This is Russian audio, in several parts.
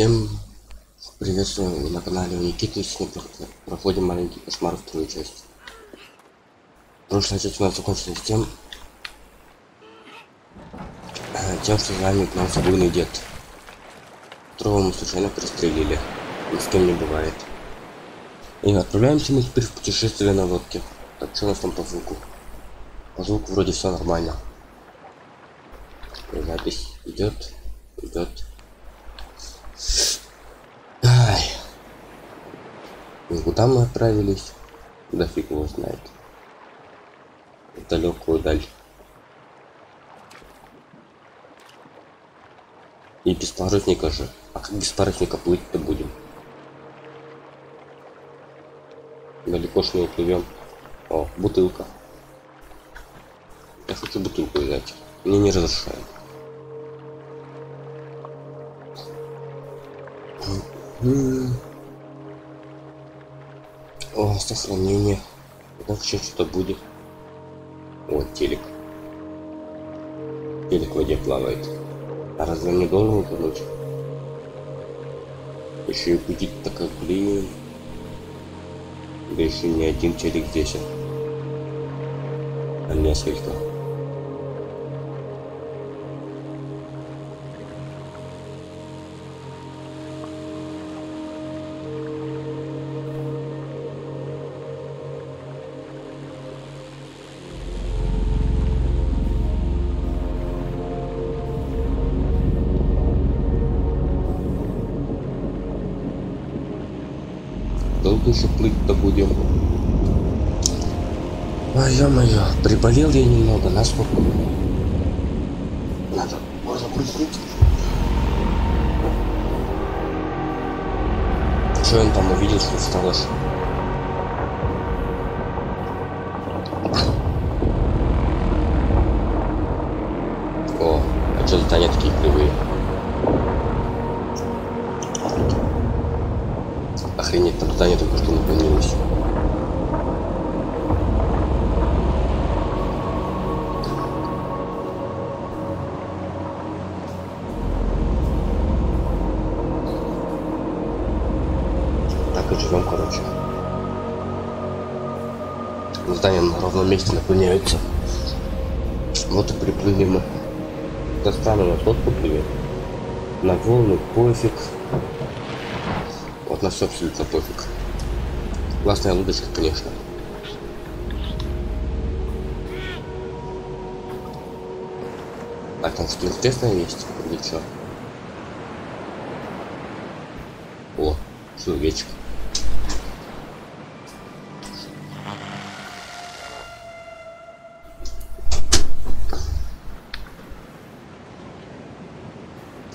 Всем приветствую на канале Никиты. Сегодня проходим маленький кошмар вторую часть. Прошлая часть у нас закончилась тем, э, тем, что за нами гнался буйный дед, которого мы случайно пристрелили. Ни с кем не бывает. И отправляемся мы теперь в путешествие на лодке. Так, что у нас там по звуку? По звуку вроде все нормально. Запись идет, идет. Ай. И куда мы отправились? Да фиг его знает. В далекую даль. И без парусника же. А как без парусника плыть-то будем? Далеко ж не уплывем. О, бутылка. Я хочу бутылку взять. Мне не разрешают. О, сохранение. Вообще что-то будет. Вот телек. Телек в воде плавает. А разве не должен утонуть? Еще и будет такая, блин. Да еще не один телек здесь. А несколько. Еще плыть-то будем? Ой, ё-моё, приболел я немного, насколько? Надо, можно прыгнуть. Что он там увидел, что всталось? О, пофиг. Вот на все абсолютно пофиг. Классная лодочка, конечно. А там интересное есть? Или что? О, человечек.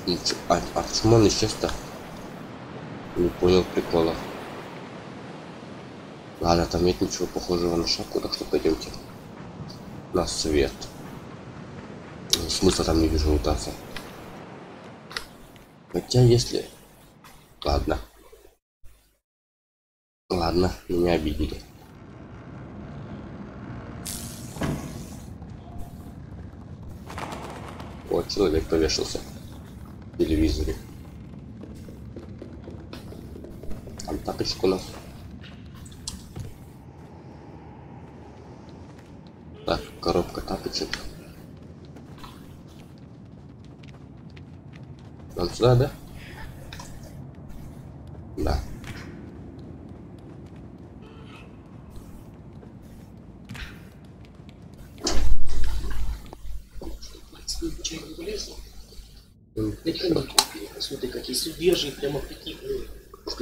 Ничего. Он исчез-то? Не понял прикола. Ладно, там нет ничего похожего на шапку, так что пойдемте. На свет. Смысла там не вижу лутаться. Хотя если... Ладно. Ладно, меня обидели. Вот человек повешался в телевизоре. Там тапочек у нас. Так, коробка тапочек. Нам сюда, да? Да. Смотри, какие свежие, прямо блин.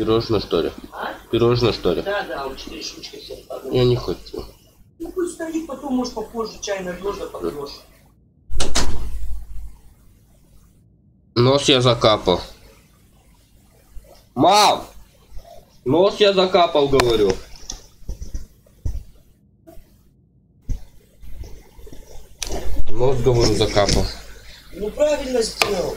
Пирожное что ли? А? Пирожное что ли? Да, да, он четыре штучки все. Я не хочу. Ну пусть стоит, потом, может, попозже чай нальешь, да попьешь. Нос я закапал. Мам! Нос я закапал, говорю. Нос, говорю, закапал. Ну правильно сделал.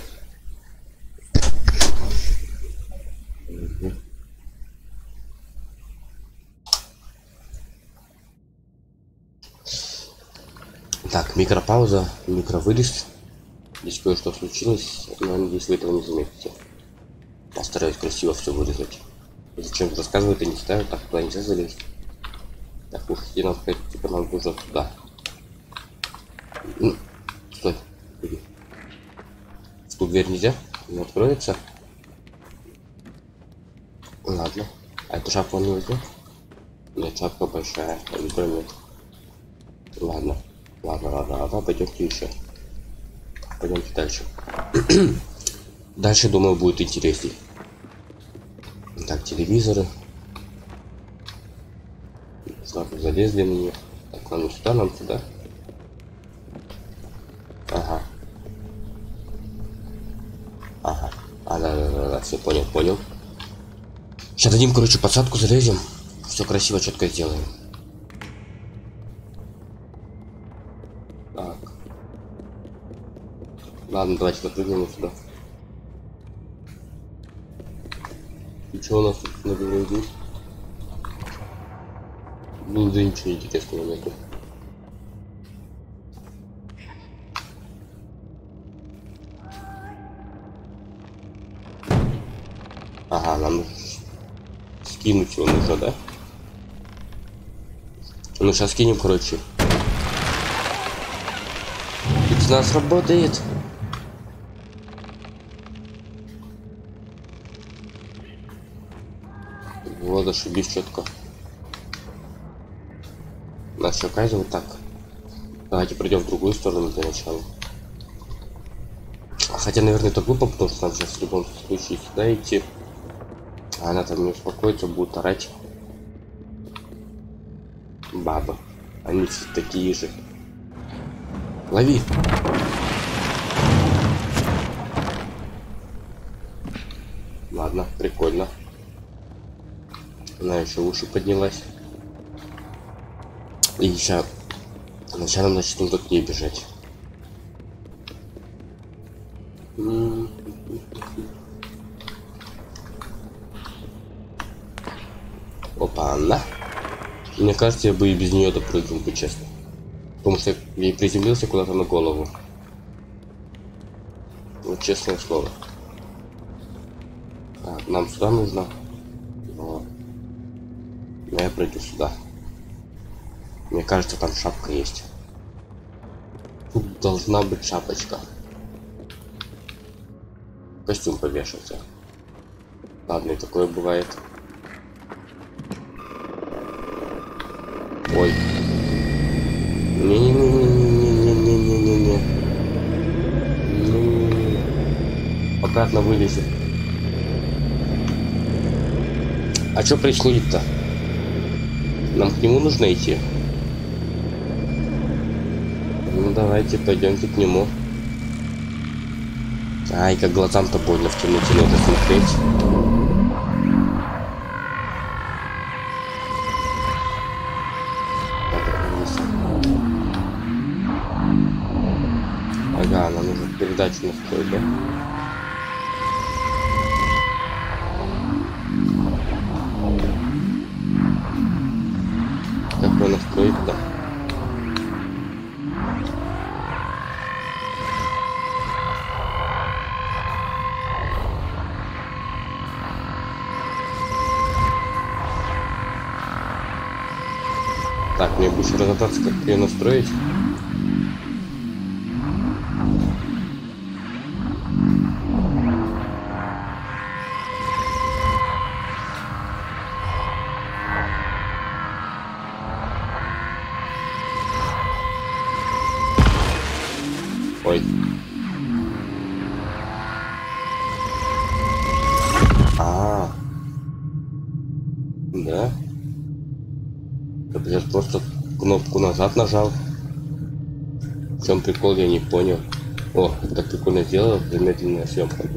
Так, микропауза, микровылез. Здесь кое-что случилось, но надеюсь, вы этого не заметите. Постараюсь красиво все вырезать. Зачем рассказывают и не ставят, так туда нельзя залезть. Так, уж и нам сказать, типа нам нужно туда. Ну, стой. В ту дверь нельзя? Не откроется? Ладно. А эту шапку он не возьмет? Нет, шапка большая, а не нет. Ладно. Ладно, ладно, ладно, пойдемте еще. Пойдемте дальше. дальше, думаю, будет интересней. Так, телевизоры. Сразу залезли мне. Так, нам сюда, нам сюда. Ага. Ага. А, да, да, да, да, все понял, понял. Сейчас дадим, короче, подсадку, залезем. Все красиво, четко сделаем. Ладно, давайте запрыгнем сюда. И что у нас тут на идут? Ну, да ничего интересного нету. Ага, нам скинуть его нужно, да? Ну, сейчас скинем, короче. Ведь у нас работает. Зашибись четко. Нас все вот так. Давайте пройдем в другую сторону для начала. Хотя, наверное, это глупо, потому что нам сейчас в любом случае сюда идти. А она там не успокоится, будет орать. Баба. Они все такие же. Лови! Ладно, прикольно. Она еще выше поднялась. И сейчас... Сначала начнем тут не бежать. Опа, она. Мне кажется, я бы и без нее допрыгнул бы, честно. Потому что я приземлился куда-то на голову. Вот честное слово. Так, нам сюда нужно. Но я прыгну сюда. Мне кажется, там шапка есть. Тут должна быть шапочка. Костюм повешался. Ладно, и такое бывает. Ой. Не-не-не-не-не-не-не-не. Обратно вылезет. А что происходит-то? Нам к нему нужно идти. Ну давайте пойдемте к нему. Ай, как глазам-то больно в темноте надо смотреть. Ага, нам нужно передачу настроить, да? Разобраться, как ее настроить. Нажал. В чем прикол, я не понял. О, так прикольно сделал, замедленная съемка.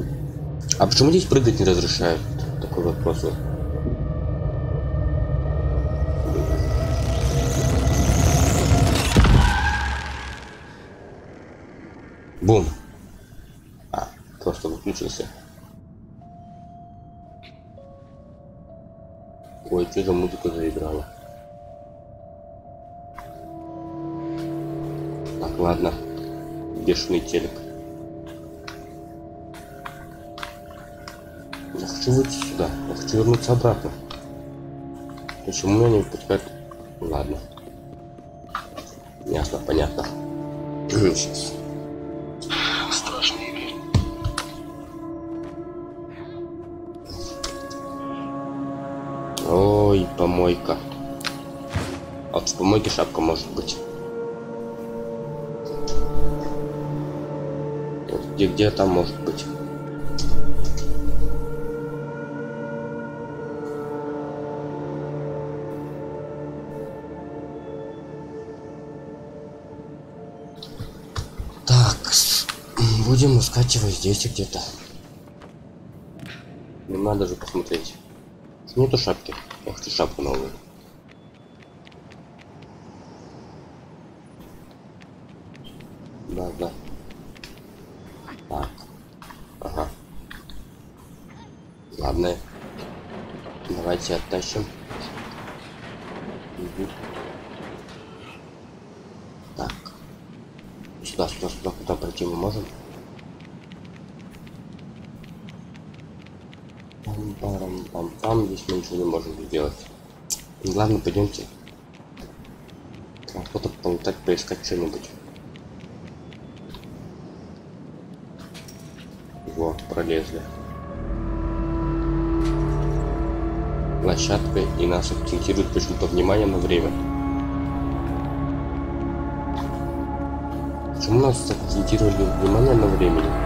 А почему здесь прыгать не разрешают? Такой вопрос. Вот. Вернуться обратно. Почему не выпускают? Ладно. Ясно, понятно. Сейчас. Страшные вещи. Ой, помойка. А вот в помойке шапка может быть. Вот где, где там может быть? Будем искать его здесь где-то. Не надо же посмотреть. Нету шапки. Я хочу шапку новую. Да, да. Так. Ага. Ладно. Давайте оттащим. Мгм. Так. Сюда, сюда, сюда, куда пройти мы можем? Пам-парам-пам-пам. Здесь мы ничего не можем сделать. Ну, Ладно, пойдемте. Охота полутать, поискать что-нибудь. Во, пролезли. Площадка и нас акцентирует почему-то внимание на время. Почему нас акцентировали внимание на времени?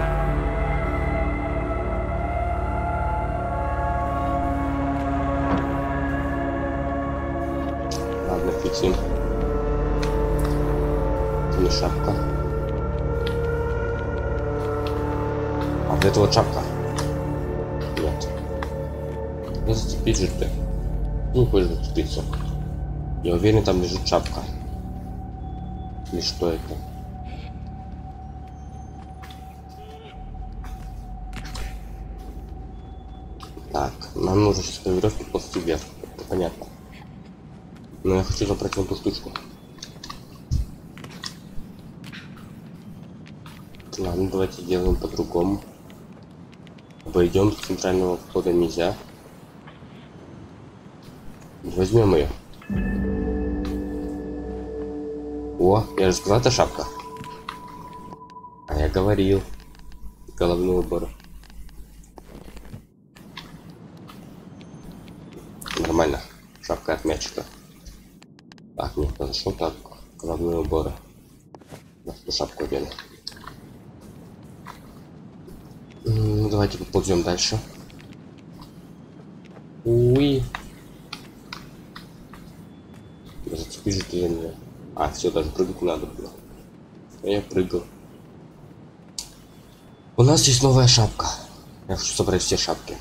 Фиксим. Это шапка. А вот это вот шапка. Нет. Ну зацепить же ты. Не хочешь зацепиться. Я уверен, там лежит шапка. Или что это? Так, нам нужно сейчас по веревке ползти вверх. Понятно. Но я хочу забрать вон ту штучку. Ладно, давайте сделаем по-другому. Обойдем центрального входа нельзя. Возьмем ее. О, я же сказал, это шапка. А я говорил. Головной убор. Нормально. Шапка от мячика. Так, нет, зашел так. Головные уборы. На эту шапку одену. М, Поползем дальше. Уи. Зацепишь ты меня. А, все, даже прыгать не надо было. А я прыгал. У нас есть новая шапка. Я хочу собрать все шапки.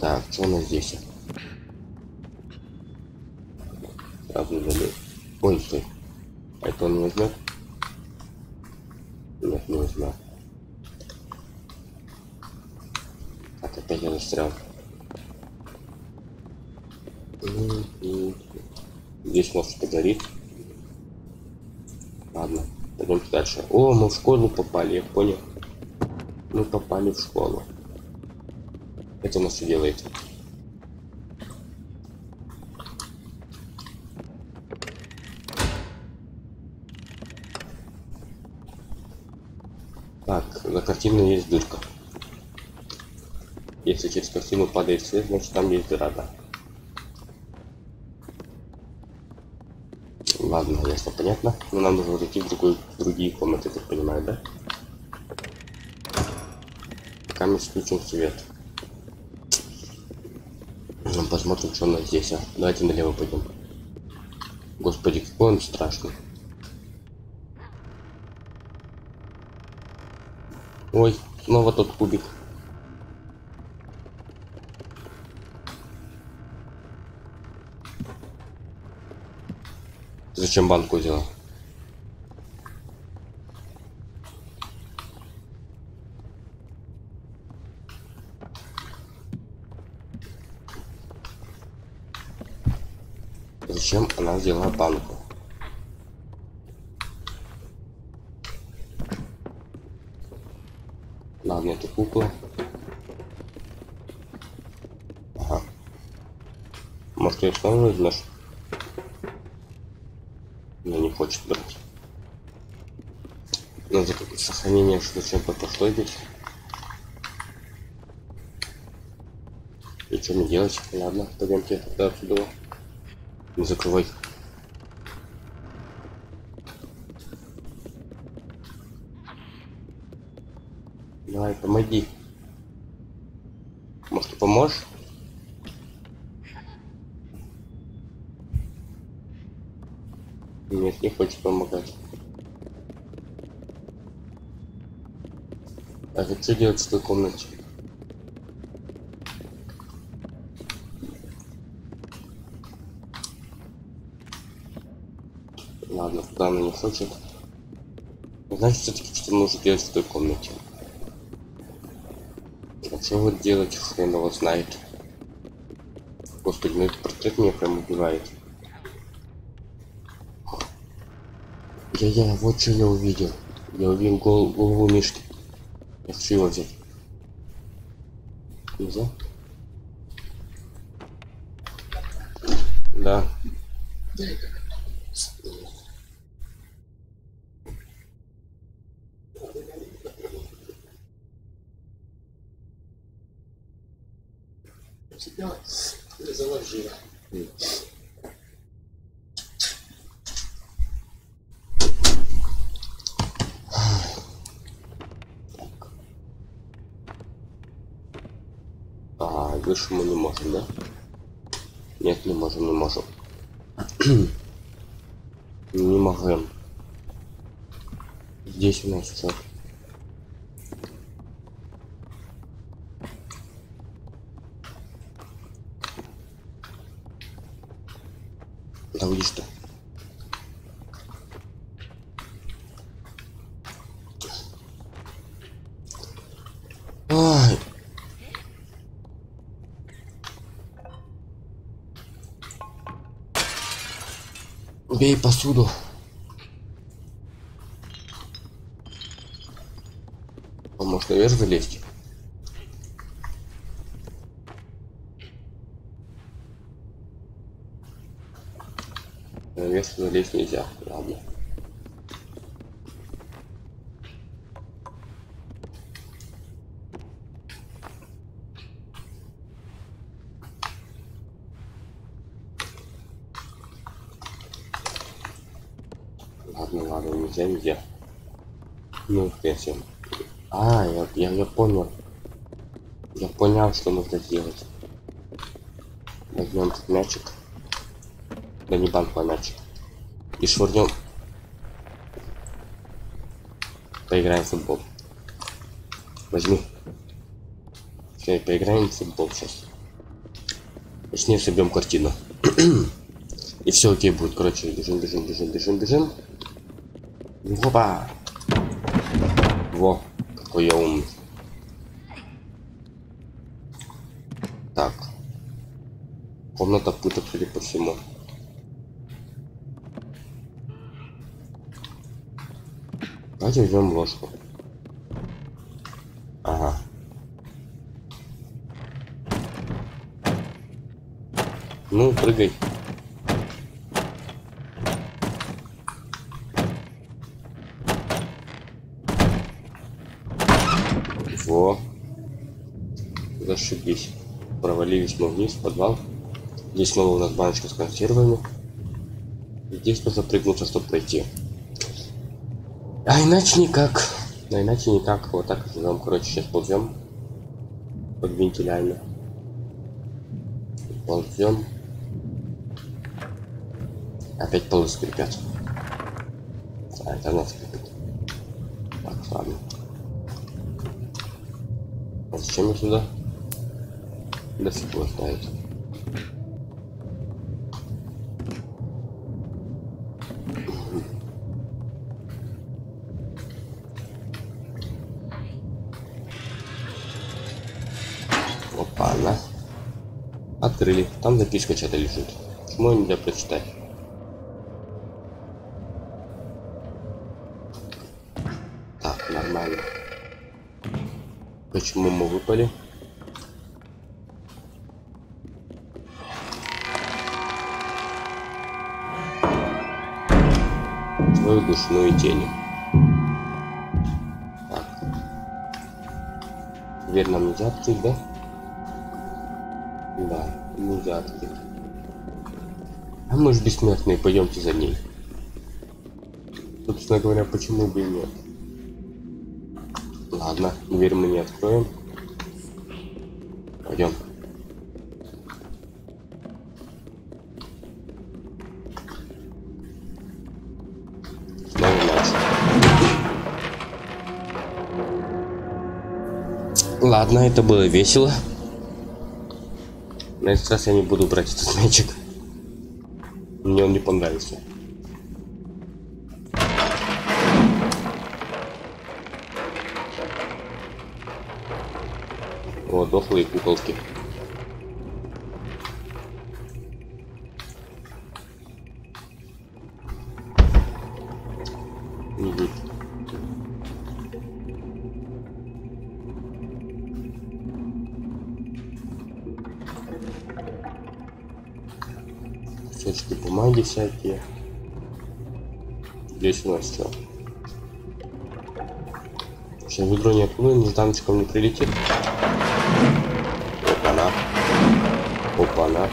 Так, что у нас здесь? Залез. Ой, стой. А это он не возьмет? Нет, не возьмет. Так, опять я застрял. Здесь может что горит. Ладно, пойдемте дальше. О, мы в школу попали, я понял. Мы попали в школу. Это у нас что делает? Так, картиной есть дырка. Если через картину падает свет, значит там есть дыра, да. Ладно, ясно, понятно. Но нам нужно зайти в другой, в другие комнаты, я так понимаю, да? Пока мы включим свет. Ну, посмотрим, что у нас здесь. А. Давайте налево пойдем. Господи, какой он страшный. Ой, снова тот кубик. Зачем банку взяла? Зачем она взяла банку? Ладно, это кукла. Ага. Ее снова возьмешь? Но не хочет брать. Надо как сохранение, что зачем пошло здесь. И что мне делать? Ладно, пойдемте тогда отсюда. Не закрывай. Давай, помоги. Может, ты поможешь? Нет, не хочет помогать. А что делать в той комнате? Ладно, куда она не хочет. Значит, все-таки что нужно делать в той комнате. А что вот делать, хрен его знает. Господи, ну этот портрет меня прям убивает. Я-я, вот что я увидел. Я увидел гол голову Мишки. Я хочу его взять. Нельзя? Выше мы не можем, да? Нет, не можем, не можем. не можем. Здесь у нас что? Да уйди что? Ай. Бей посуду. А может наверх залезть? Наверх залезть нельзя. Ладно, ладно, нельзя, нельзя. Песен. А, я, я, я понял. Я понял, что нужно сделать. Возьмем этот мячик. Да не банку, а мячик. И швырнем. Поиграем в футбол. Возьми. Все, поиграем в футбол сейчас. Точнее, соберем картину. И все окей будет. Короче, бежим, бежим, бежим, бежим, бежим. Опа! Какой я умный. Так. Комната пыток, судя по всему. Давайте возьмем ложку. Ага. Ну, прыгай. штук Провалились мы вниз, в подвал. Здесь снова у нас баночка с консервами. И здесь просто прыгнуться, чтобы пройти. А иначе никак. А иначе никак. Вот так живем. Короче, сейчас ползем под вентилями. Ползем. Опять полы скрипят. А, это она скрипит. Так, ладно. А зачем я сюда? Сих пор знает. Опа, на. Открыли. Там записка что-то лежит. Почему нельзя прочитать? Так, нормально. Почему мы выпали? Душную тени. Так. Дверь нам нельзя открыть, да? Да, нельзя открыть. А мы же бессмертные, пойдемте за ней. Собственно говоря, почему бы и нет? Ладно, дверь мы не откроем. Пойдем. Ладно, это было весело. На этот раз я не буду брать этот мячик. Мне он не понравился. О, дохлые куколки. 10 настил. Если в игру не окунули, за танчиком не прилетит. Опа, она. Опа, она.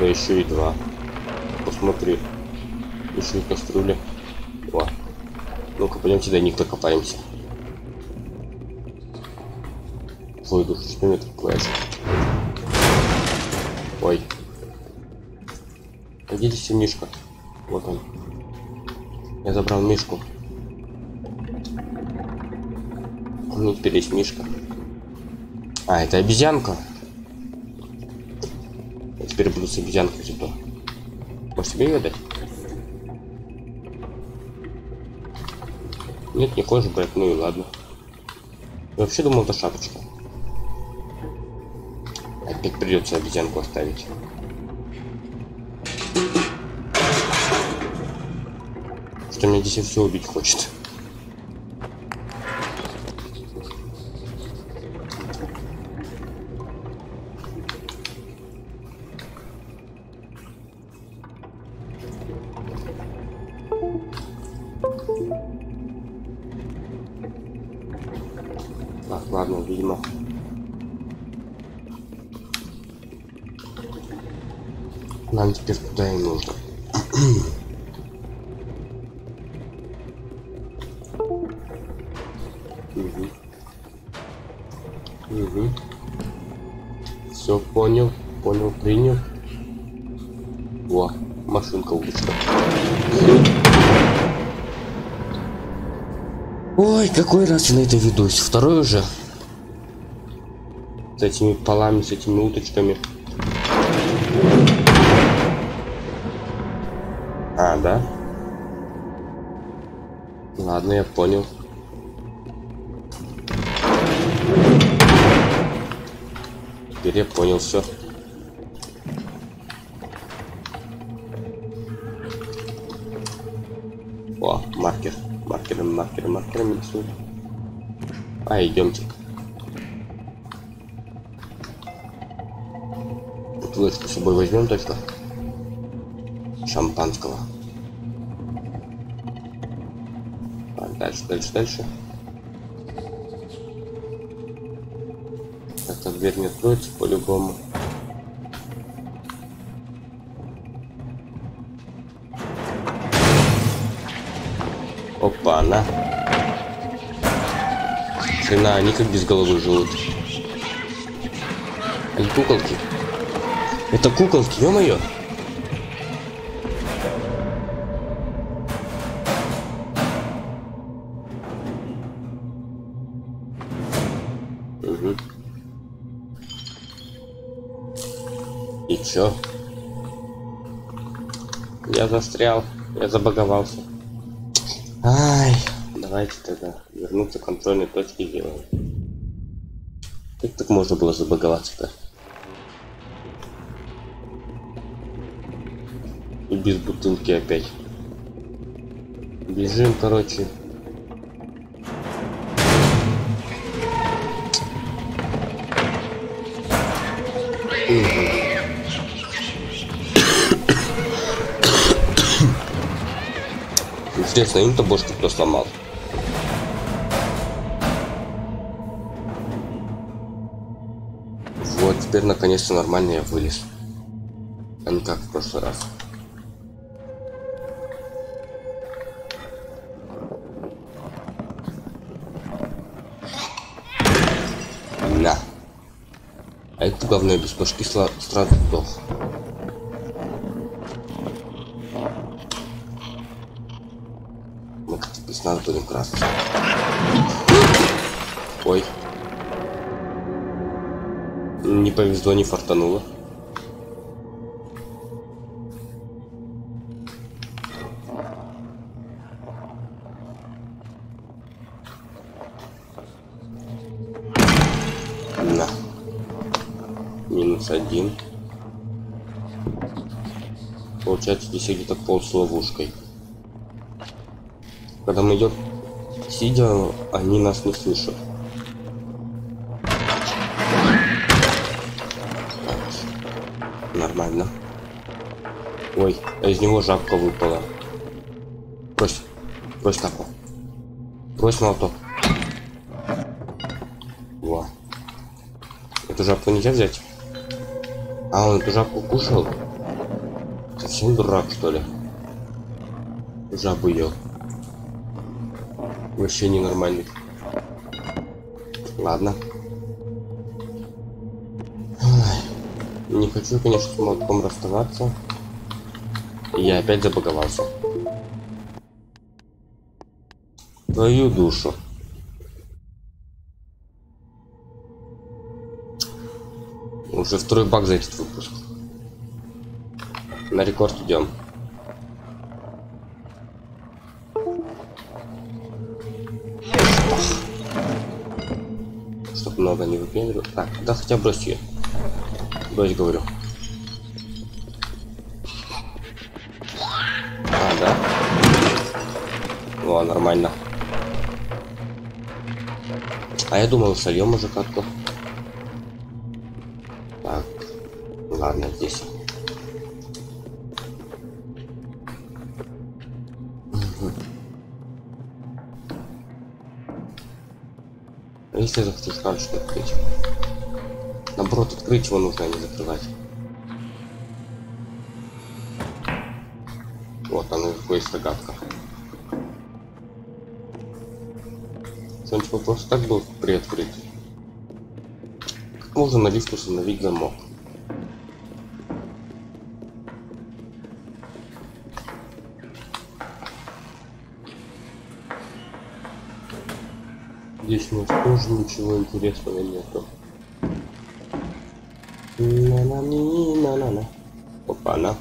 Да еще и два. Посмотри. Еще и кастрюли. О. Ну-ка, пойдемте до них докопаемся. Ой, дух, что мне такое? Ой. Где здесь? Вот он. Я забрал Мишку. У меня теперь есть Мишка. А, это обезьянка. Я теперь буду с обезьянкой типа. Может тебе ее дать? Нет, не брать, ну и ладно. Я вообще думал, это шапочка. Опять придется обезьянку оставить. Что меня здесь все убить хочет. Какой раз я на это ведусь. Второй уже. С этими полами, с этими уточками. А, да? Ладно, я понял. Теперь я понял все. Маркером, маркером, маркером рисую. А, идемте. Бутылочку с собой возьмем точно. Шампанского. Так, дальше, дальше, дальше. Как-то дверь не откроется по-любому. Хрена, они как без головы живут. Они куколки. Это куколки, ё-моё. Угу. И чё? Я застрял, я забаговался. Давайте тогда вернуться к контрольной точке делаем. Как так можно было забаговаться-то? И без бутылки опять. Бежим, короче. Интересно, им-то бошки кто сломал? Теперь наконец-то нормально я вылез. А не как в прошлый раз. На. А это главное без башки сразу сдох. Мы теперь надо будем красться. Не повезло, не фартануло. На. Минус один. Получается, здесь где-то пол с ловушкой. Когда мы идем сидя, они нас не слышат. Нормально. Ой, а из него жабка выпала. Брось. Брось таку. Брось молоток. Во. Эту жабку нельзя взять? А, он эту жабку кушал? Совсем дурак, что ли? Жабу ел. Вообще ненормальный. Ладно. Не хочу, конечно, с молотком расставаться. И я опять забаговался. Твою душу. Уже второй баг за этот выпуск. На рекорд идем. Чтоб много не выпендривал. Так, да хотя брось ее. Брось, говорю. А, да? О, нормально. А я думал, сольем уже катку. Так, ладно, здесь. Если я захочу шкафчик открыть. Наоборот, открыть его нужно, а не закрывать. Вот, она есть. Что он типа просто так был приоткрыт? Как можно на лифт установить замок? Здесь у нас тоже ничего интересного нету. А?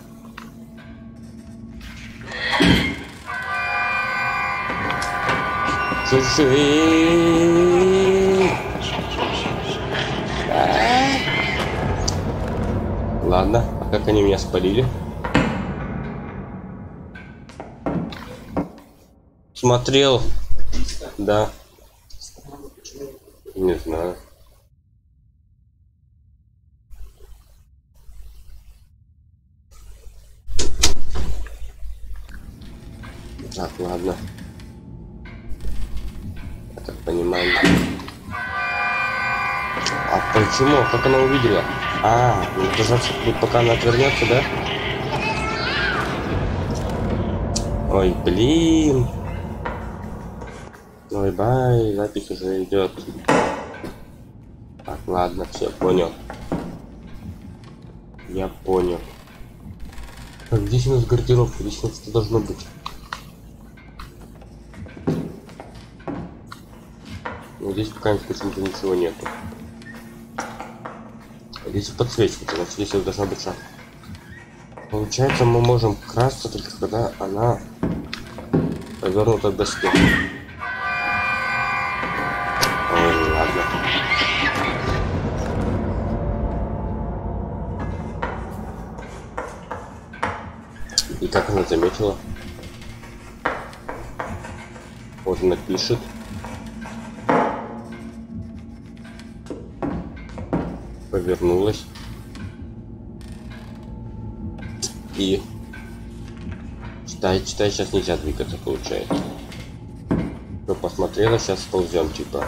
Ладно, а как они меня спалили? Смотрел. Да. Не знаю. Так, ладно. Я так понимаю. А почему? Как она увидела? А, ну дождаться будет, пока она отвернется, да? Ой, блин. Ой, бай, запись уже идет. Так, ладно, все, понял. Я понял. Так, здесь у нас гардеробка, здесь у нас что должно быть. Здесь пока почему-то ничего нету. Здесь подсвечивается, значит здесь вот должна быть шахта. Получается, мы можем красться только когда она повернута к доске. Ой, ладно. И как она заметила? Вот она пишет. Повернулась. И Читай, читай, сейчас нельзя двигаться, получается. Ну, посмотрела, сейчас сползем, типа.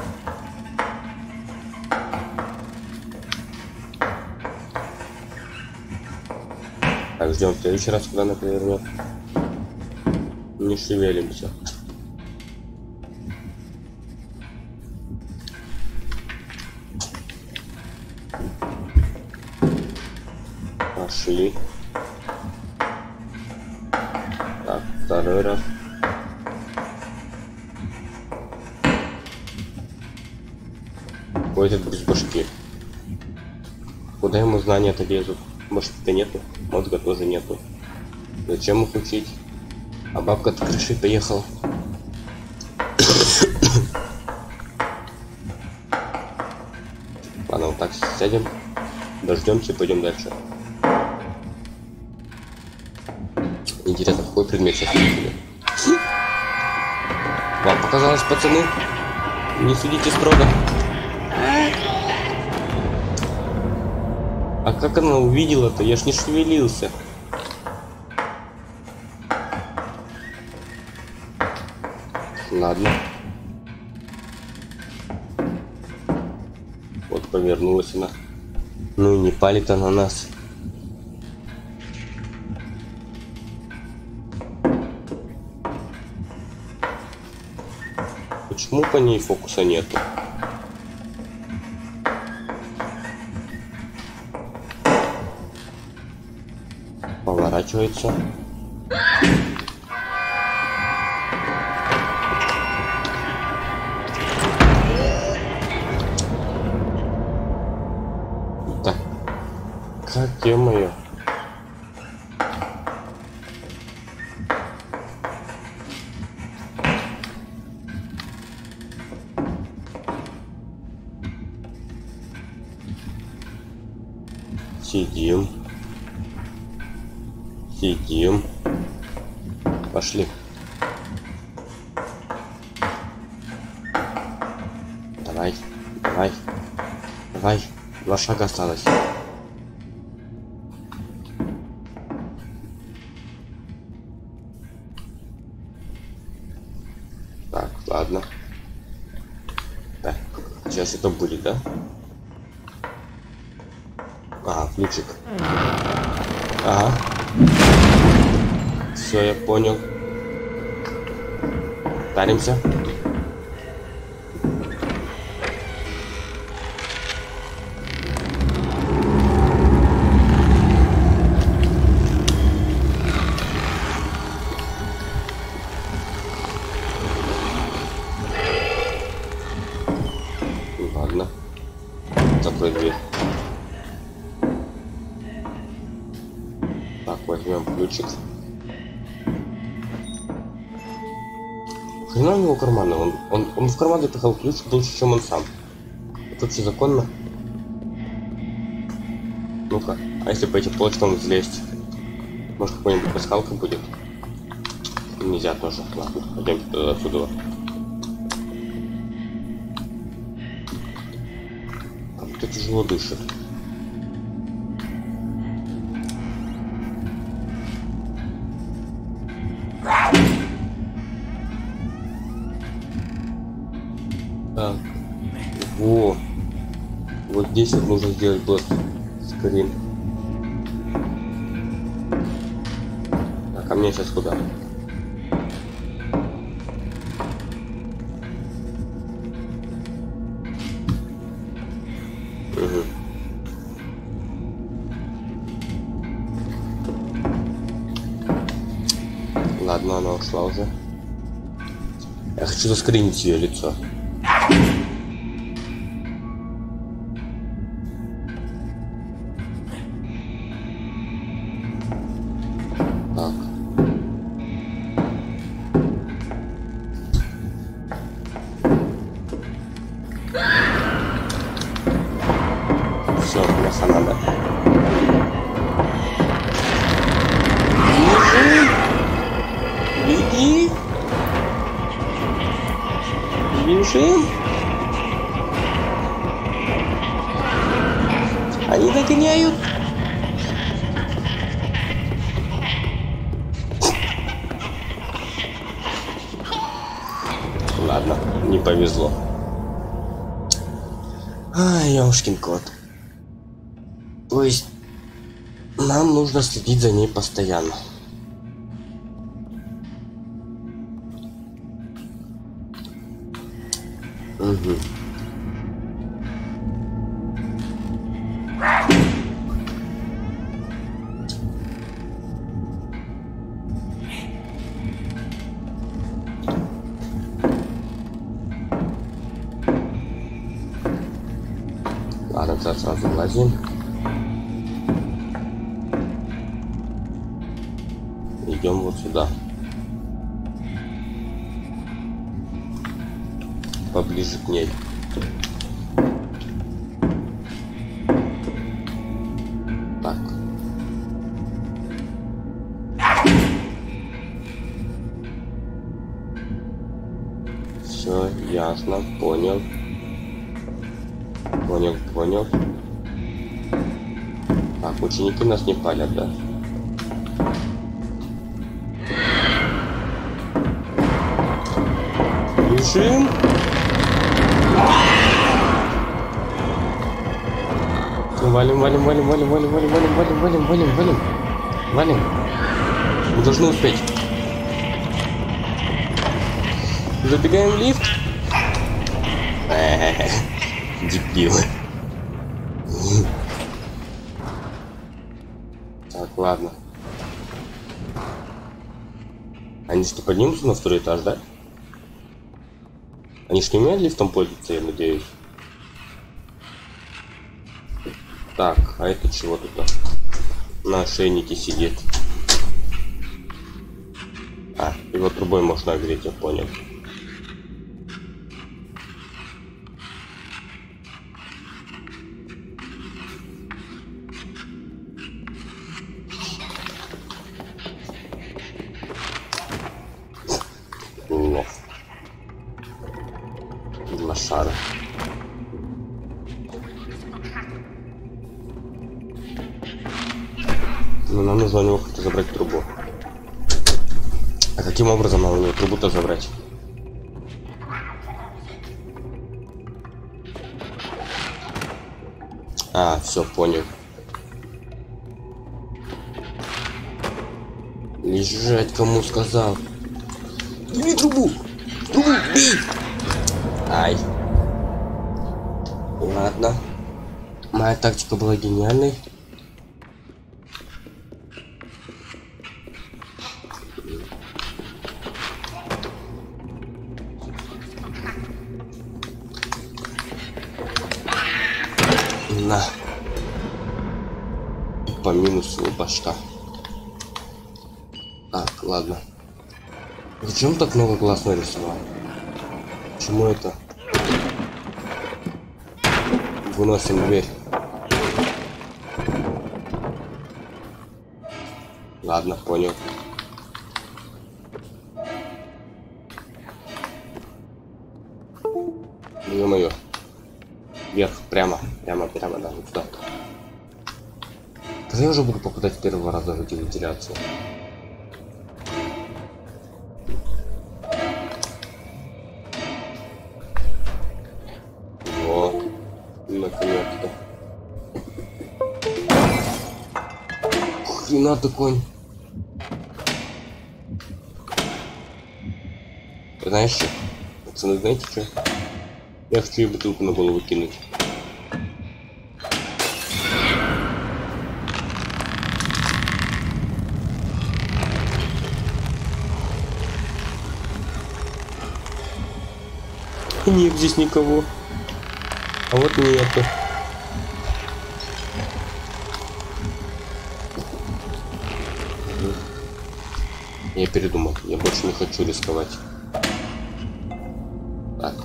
Так, ждем в следующий раз, когда она повернет. Не шевелимся. Пошли. Так, второй раз. Без башки. Куда ему знания-то лезут? Башки-то нету, мозга тоже нету. Зачем их учить? А бабка-то крышей поехала. Ладно, вот так сядем, дождемся, пойдем дальше. Какой предмет сейчас? Вам показалось, пацаны? Не судите строго. А как она увидела-то? Я ж не шевелился. Ладно. Вот повернулась она. Ну и не палит она нас. Почему по ней фокуса нету? Поворачивается. Так. Как ё-моё? Запихал ключ дольше, чем он сам. Это вообще законно? Ну-ка, а если по этим полочкам взлезть? Может какой-нибудь пасхалка будет? Нельзя тоже. Ладно, пойдем отсюда. Кто тяжело дышит. 10 нужно сделать будет скрин. Так, а мне сейчас куда? Угу. Ладно, она ушла уже. Я хочу заскринить ее лицо. Кот. То есть нам нужно следить за ней постоянно. Угу. Поближе к ней. Так. Все ясно, понял. Понял, понял. Так, ученики нас не палят, да? Валим, валим, валим, валим, валим, валим, валим, валим, валим, валим, валим. Валим. Мы должны успеть. Забегаем в лифт. Дебилы. Так, ладно. Они что, поднимутся на второй этаж, да? Они ж не умеют лифтом пользоваться, я надеюсь. Так, а это чего тут на ошейнике сидит? А, его трубой можно огреть, я понял. Зачем так много глаз нарисовал? Почему это? Выносим дверь. Ладно, понял. Ё-моё. Вверх, прямо, прямо, прямо, да, вот туда. Когда я уже буду попадать с первого раза в эти Ты конь. Знаешь что? Пацаны, знаете что? Я хочу ей бутылку на голову кинуть. Нет здесь никого. А вот нету. Передумал. Я больше не хочу рисковать. Так.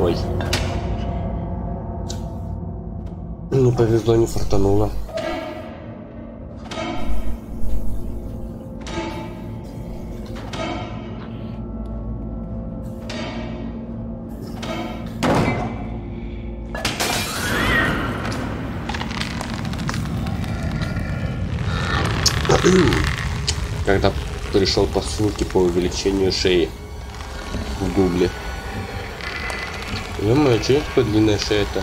Ой. Не повезло, не фартануло. Пришел по ссылке по увеличению шеи в гугле. Ё-моё, что это длинная шея-то?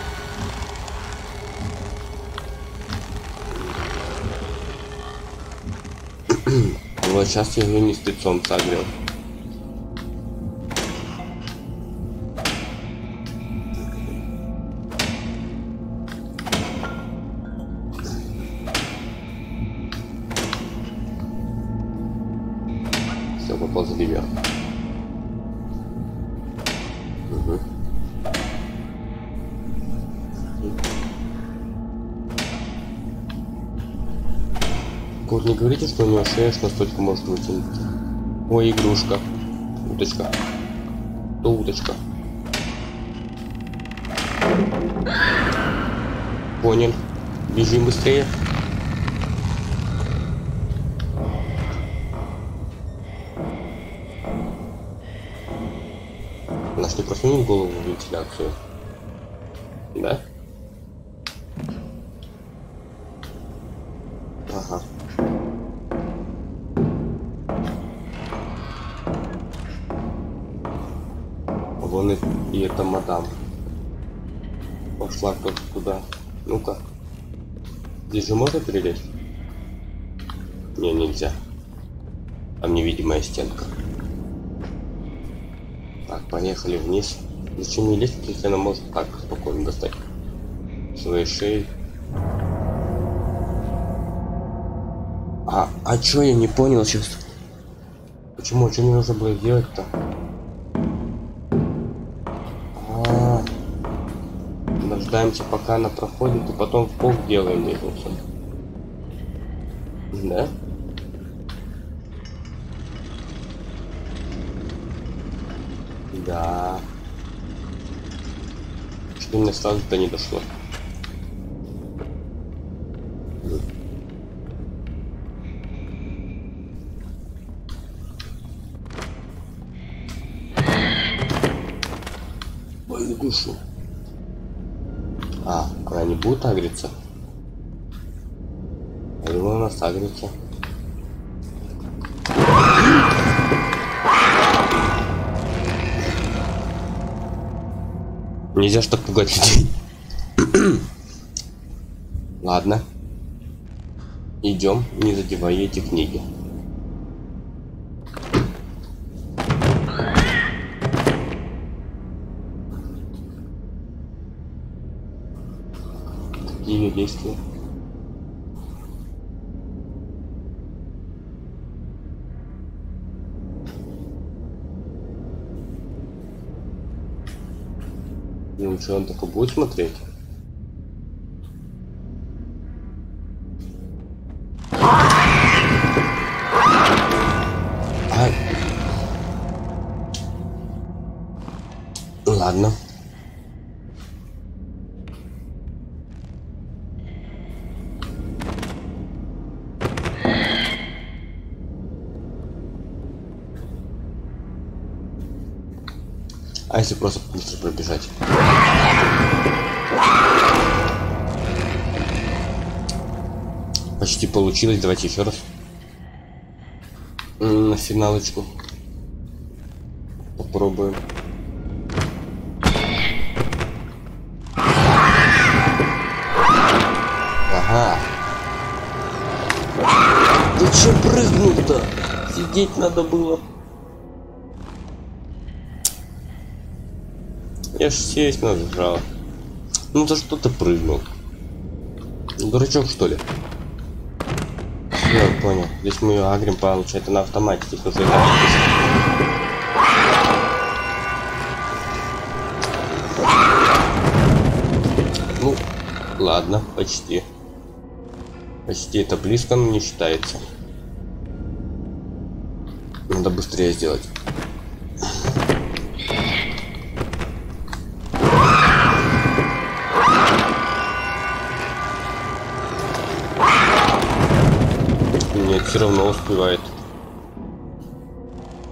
Вот сейчас я его не спецом согрел. Говорите, что у него шея настолько может вытянуться. Ой, игрушка. Уточка. То уточка. Понял. Бежим быстрее. Наш не просунул голову в вентиляцию. Можно перелезть? Не, нельзя. Там невидимая стенка. Так, поехали вниз. Зачем мне лезть, если она может так спокойно достать своей шеи? А, а чё я не понял сейчас? Почему? Что мне нужно было делать-то? А, дождаемся, пока она проходит, и потом в пол делаем лестницу. Да? Да. Что мне сразу-то не дошло. Сагрится. Нельзя ж так пугать людей. Ладно. Идем, не задевая эти книги. Какие действия? Ну что, он только будет смотреть? Ай. Ладно. А если просто получилось. Давайте еще раз. На финалочку. Попробуем. Ага. Ты че прыгнул-то? Сидеть надо было. Я ж сесть нажал. Ну за что ты прыгнул? Дурачок что ли? Понял. Здесь мы ее агрим, получается, на автомате. Здесь уже Ну, ладно, почти. Почти это близко, но не считается. Надо быстрее сделать. Равно успевает.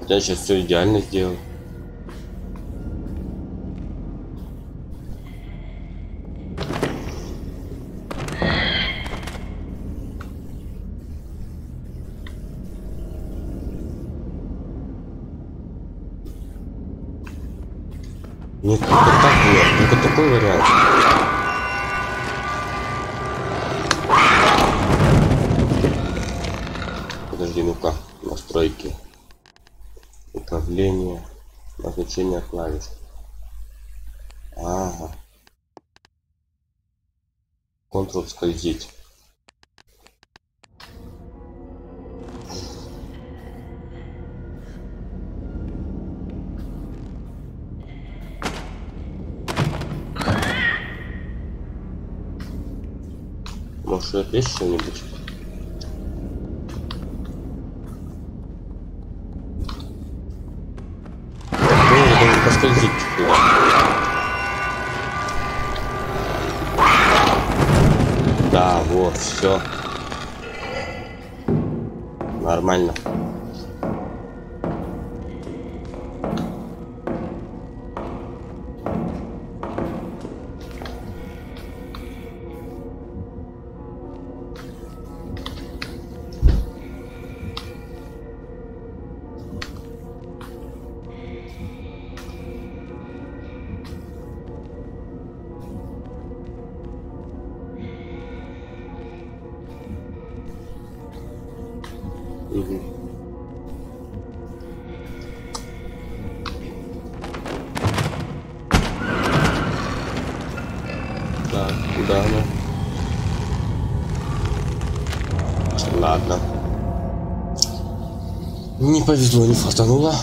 Я сейчас все идеально сделал. Нет, только так было, только такой вариант. Подожди, ну-ка, настройки. Управление, назначение клавиш. Ага. Ctrl скользить. Может, есть что-нибудь? Ну, поскользить чуть-чуть. Вот, все. Нормально. Повезло, не фартануло.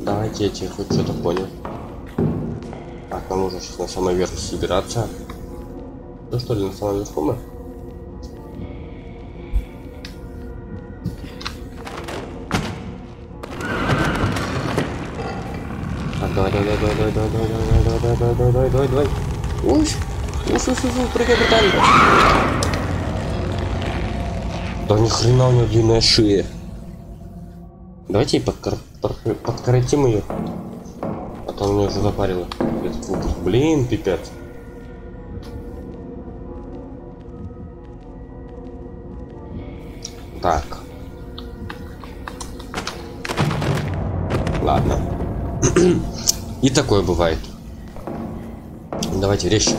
Давайте я тебе хоть что-то понял. Так, нам нужно сейчас на самый верх собираться. Ну что ли, на самом верху мы? Так, давай, давай, давай, давай, давай, давай, давай, давай, давай, давай, давай, давай. Уж, уж, уж, уж, прыгай, братан. Да ни хрена у него длинная шея. Давайте подкор... подкоротим ее. А то меня уже запарило. Блин, пипец. Так. Ладно. И такое бывает. Давайте резче.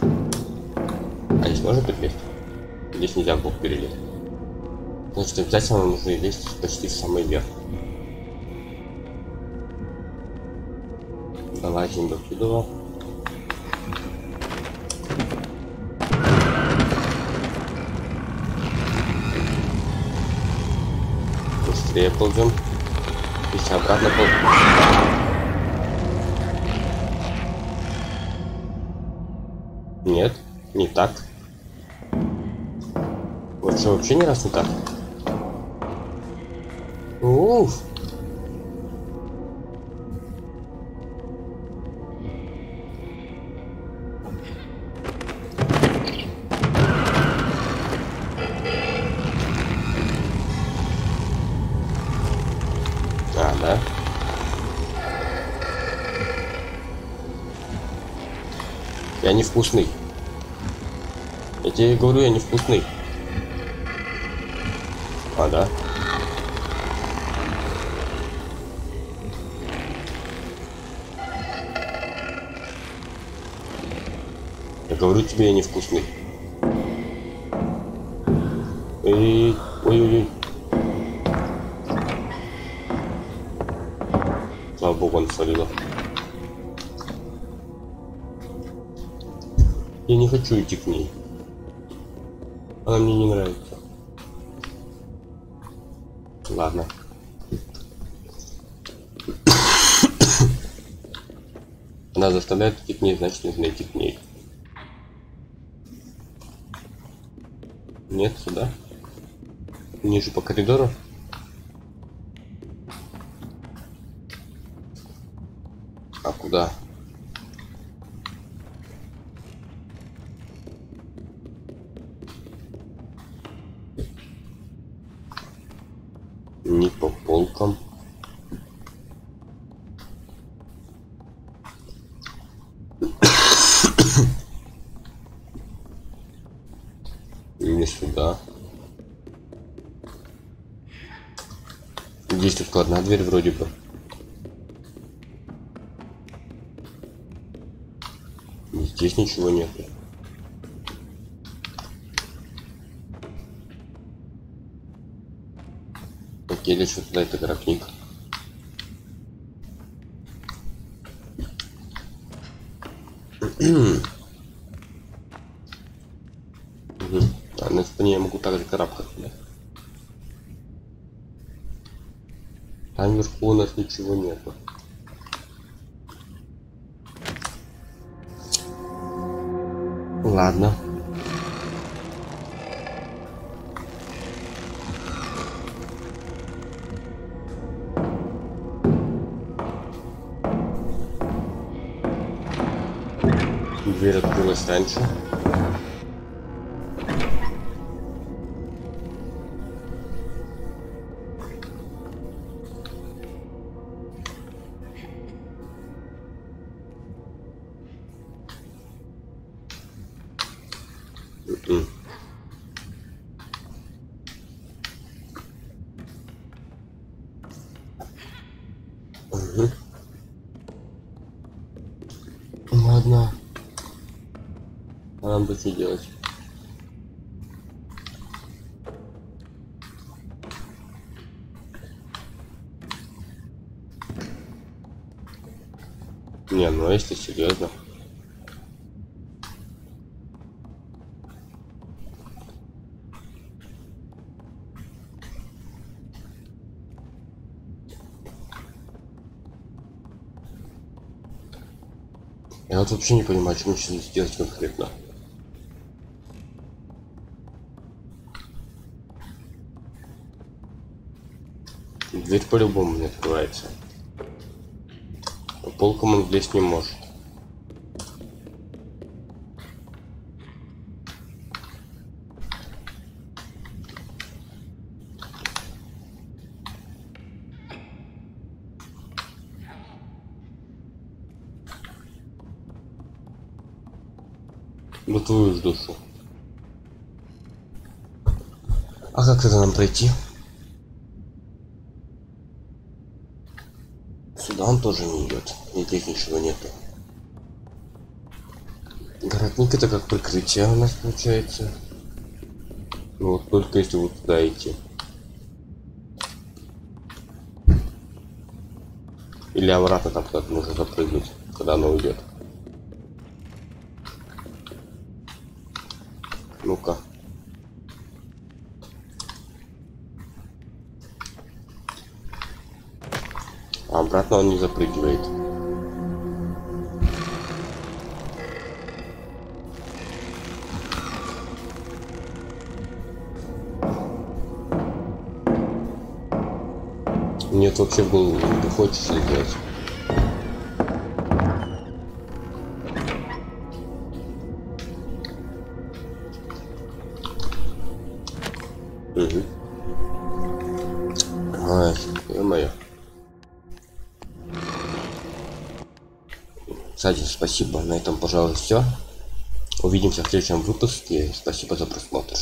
А здесь можно перелезть? Здесь нельзя в бок перелезть. Значит, обязательно нужно лезть почти в самый верх. Залазим до сюда. Быстрее ползем. Сейчас обратно ползем. Нет, не так. Вот что, вообще ни раз не так? Уф. А, да? Я невкусный. Я тебе говорю, я невкусный. А, да? Я говорю тебе, я невкусный. Ой-ой-ой. Слава богу, он свалила. Я не хочу идти к ней. Она мне не нравится. Ладно. Она заставляет идти к ней, значит нужно идти к ней. Нет, сюда. Ниже по коридору. Дверь вроде бы. Здесь ничего нет. Окей, лечу туда, это гробник. Mm-hmm. Там вверху у нас ничего нету. Ладно. Дверь открылась раньше. Что делать? Не, ну а если серьезно. Я вот вообще не понимаю, что мне сейчас сделать конкретно. Дверь по-любому не открывается. По полкам он влезть не может. Ну твою ж душу. А как это нам пройти? Сюда он тоже не идет. И ничего нету. Городник это как прикрытие у нас получается. Ну вот только если вот туда идти. Или обратно там куда-то нужно запрыгнуть, когда оно уйдет. Ну-ка. А обратно он не запрыгивает. Нет, вообще голову не хочется делать. Спасибо. На этом, пожалуй, все. Увидимся в следующем выпуске. Спасибо за просмотр.